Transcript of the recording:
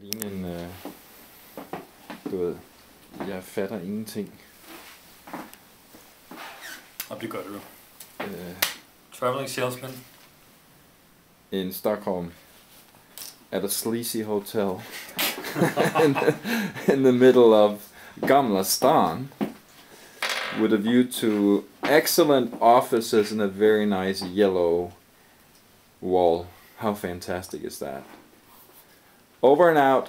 Ligne en, øh, du ved, jeg fatter ingenting. Og det gør du jo. Øh, Traveling salesman. in Stockholm at a sleazy hotel in, the, in the middle of Gamla Stan with a view to excellent offices and a very nice yellow wall. How fantastic is that? Over and out.